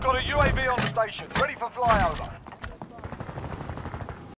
We've got a UAV on station, ready for flyover.